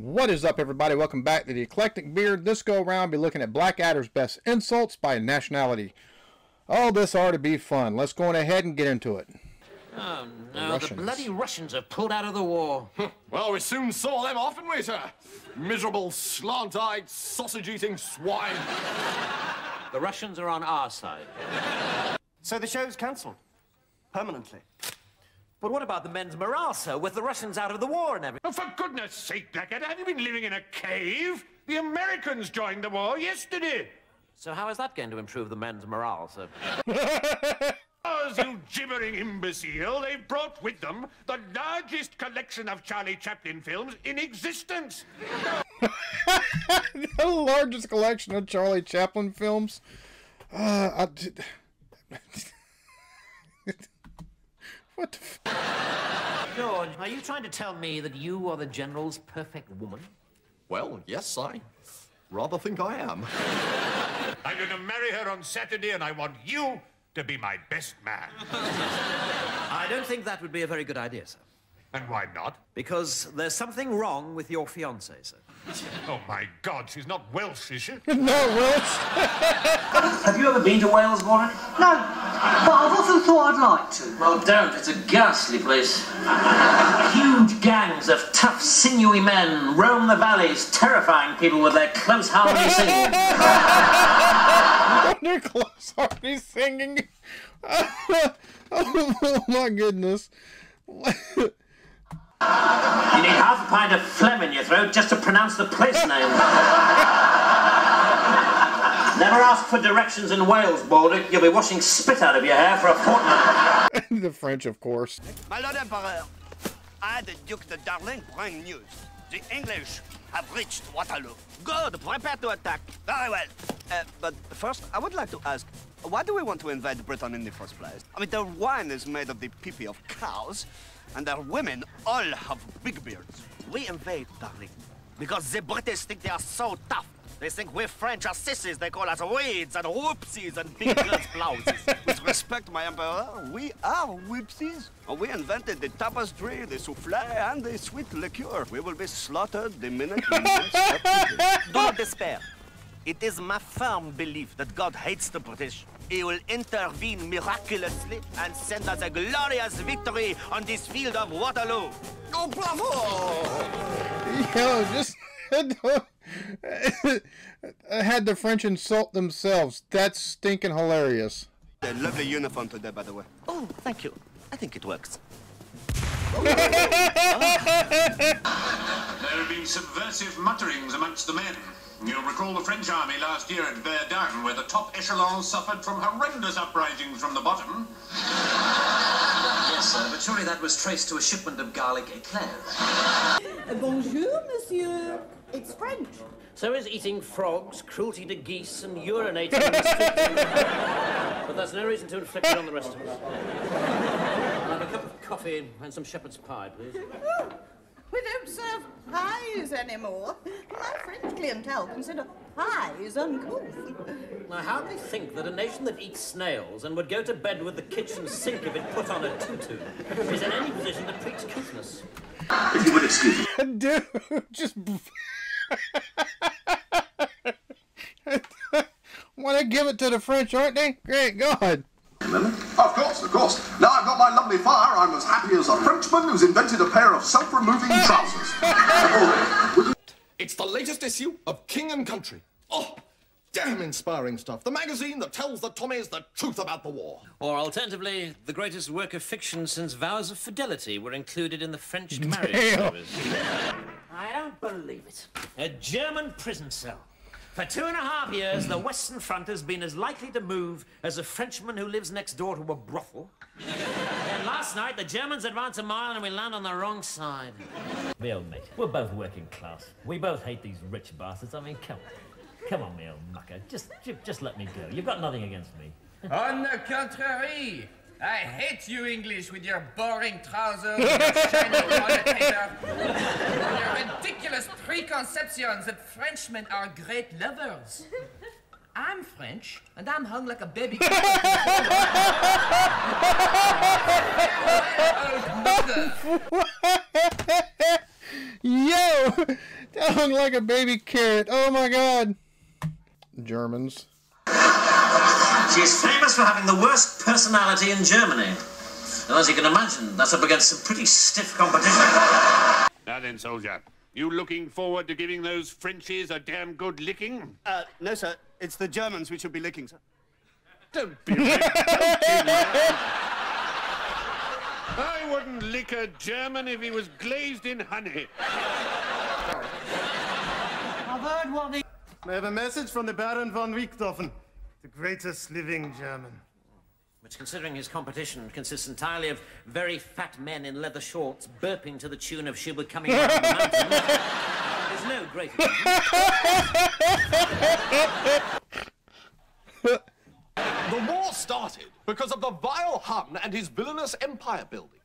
What is up, everybody? Welcome back to the Eclectic Beard. This go around, be looking at Blackadder's best insults by nationality. All this ought to be fun. Let's go on ahead and get into it. Um, oh no, the, Russians. bloody Russians have pulled out of the war. Well, we soon saw them off, didn't we, sir? Miserable, slant-eyed, sausage-eating swine. the Russians are on our side. So the show's cancelled. Permanently. But what about the men's morale, sir, with the Russians out of the war and everything? Oh, for goodness sake, Blackadder, have you been living in a cave? The Americans joined the war yesterday. So how is that going to improve the men's morale, sir? As you gibbering imbecile, they've brought with them the largest collection of Charlie Chaplin films in existence. the largest collection of Charlie Chaplin films. Uh, I d- what the f- George, are you trying to tell me that you are the general's perfect woman? Well, yes, I rather think I am. I'm going to marry her on Saturday, and I want you to be my best man. I don't think that would be a very good idea, sir. And why not? Because there's something wrong with your fiancée, sir. Oh, my God, she's not Welsh, is she? No, Welsh. Have you ever been to Wales, Warren? No, but I've often thought I'd like to. Well, don't. It's a ghastly place. Huge gangs of tough, sinewy men roam the valleys, terrifying people with their close harmony singing. They're close harmony singing. oh my goodness. You need half a pint of phlegm in your throat just to pronounce the place name. Never ask for directions in Wales, Baldy. You'll be washing spit out of your hair for a fortnight. the French, of course. My Lord Emperor, I, the Duke de Darling, bring news. The English have reached Waterloo. Good, prepare to attack. Very well. Uh, but first, I would like to ask, why do we want to invade Britain in the first place? I mean, their wine is made of the pee-pee of cows, and their women all have big beards. We invade, darling, because the British think they are so tough. They think we French are sissies. They call us weeds and whoopsies and big girls' blouses. With respect, my emperor, we are whoopsies. We invented the tapestry, the souffle, and the sweet liqueur. We will be slaughtered the minute we step. Do not despair. It is my firm belief that God hates the British. He will intervene miraculously and send us a glorious victory on this field of Waterloo. Oh, bravo! Yo, just had the French insult themselves. That's stinking hilarious. A lovely uniform today, by the way. Oh, thank you. I think it works. There have been subversive mutterings amongst the men. You'll recall the French army last year at Verdun, where the top echelons suffered from horrendous uprisings from the bottom. Yes, sir, but surely that was traced to a shipment of garlic eclairs. Uh, bonjour, monsieur. It's French. So is eating frogs, cruelty to geese, and urinating in the street. but that's no reason to inflict it on the rest of us. I'll have a cup of coffee and some shepherd's pie, please. Oh, We don't serve pies anymore. My French clientele consider pies uncouth. Now, how do they think that a nation that eats snails and would go to bed with the kitchen sink if it put on a tutu is in any position to preach cuteness? If you would excuse me. Dude, just want to give it to the French, aren't they? Great God. Of course, of course. Now I've got my lovely fire, I'm as happy as a Frenchman who's invented a pair of self-removing trousers. It's the latest issue of King and Country. Oh, damn inspiring stuff. The magazine that tells the Tommies the truth about the war. Or alternatively, the greatest work of fiction since Vows of Fidelity were included in the French marriage Damn. service. I don't believe it. A German prison cell. For two and a half years, the Western Front has been as likely to move as a Frenchman who lives next door to a brothel. and last night, the Germans advance a mile and we land on the wrong side. Me old mate, we're both working class. We both hate these rich bastards. I mean, come on. Come on, me old mucker. Just, ju- just let me go. You've got nothing against me. On the contrary, I hate you English with your boring trousers, your shiny toilet paper, your ridiculous preconceptions that Frenchmen are great lovers. I'm French, and I'm hung like a baby cat. Yo! That hung like a baby carrot. Oh my god. Germans. She is famous for having the worst personality in Germany. And as you can imagine, that's up against some pretty stiff competition. Now then, soldier, you looking forward to giving those Frenchies a damn good licking? Uh, no, sir. It's the Germans we should be licking, sir. Don't be rude. Don't be rude. I wouldn't lick a German if he was glazed in honey. I've heard what the... I have a message from the Baron von Richthofen, the greatest living German. Which, considering his competition consists entirely of very fat men in leather shorts burping to the tune of She Will Coming Down the Mountain, is no great The war started because of the vile Hun and his villainous empire building.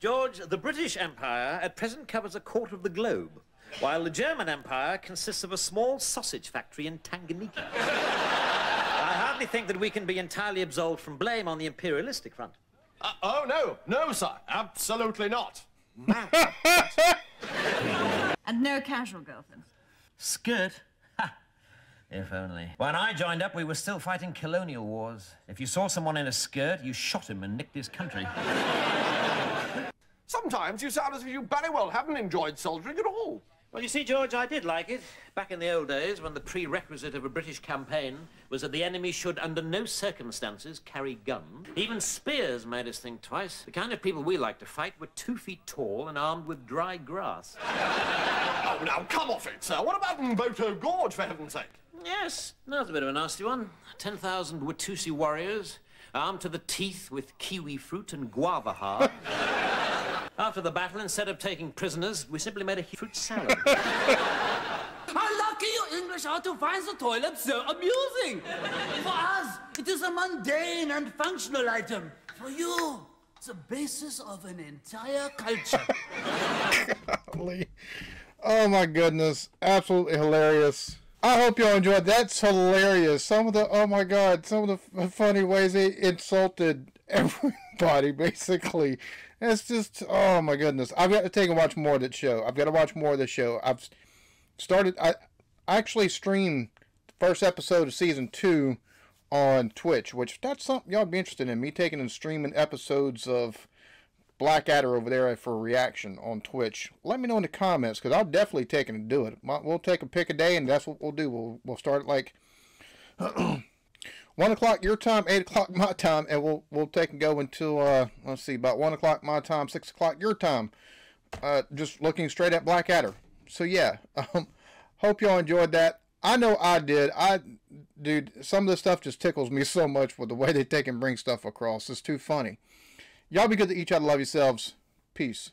George, the British Empire at present covers a quarter of the globe, while the German Empire consists of a small sausage factory in Tanganyika. I hardly think that we can be entirely absolved from blame on the imperialistic front. Uh, oh, no. No, sir. Absolutely not. And no casual girlfriends. Skirt? Ha! If only. When I joined up, we were still fighting colonial wars. If you saw someone in a skirt, you shot him and nicked his country. Sometimes you sound as if you very well haven't enjoyed soldiering at all. Well, you see, George, I did like it. Back in the old days, when the prerequisite of a British campaign was that the enemy should, under no circumstances, carry guns. Even spears made us think twice. The kind of people we like to fight were two feet tall and armed with dry grass. Oh, now, come off it, sir. What about Mboto Gorge, for heaven's sake? Yes, that's a bit of a nasty one. 10,000 Watusi warriors, armed to the teeth with kiwi fruit and guava heart. After the battle, instead of taking prisoners, we simply made a fruit salad. How lucky you English are to find the toilet so amusing. For us, it is a mundane and functional item. For you, it's the basis of an entire culture. Golly. Oh my goodness. Absolutely hilarious. I hope y'all enjoyed. That's hilarious. Some of the, oh my god, some of the f- funny ways they insulted everybody, basically. It's just, oh my goodness. I've got to take and watch more of that show. I've got to watch more of the show. I've started, I I actually streamed the first episode of season two on Twitch, which that's something y'all be interested in. Me taking and streaming episodes of Blackadder over there for a reaction on Twitch. Let me know in the comments because I'll definitely take and do it. We'll take a pick a day and that's what we'll do. We'll we'll start like one o'clock your time, eight o'clock my time, and we'll we'll take and go until uh let's see about one o'clock my time, six o'clock your time. Uh, just looking straight at Blackadder. So yeah, um, hope y'all enjoyed that. I know I did. I, dude, some of this stuff just tickles me so much with the way they take and bring stuff across. It's too funny. Y'all be good to each other. Love yourselves. Peace.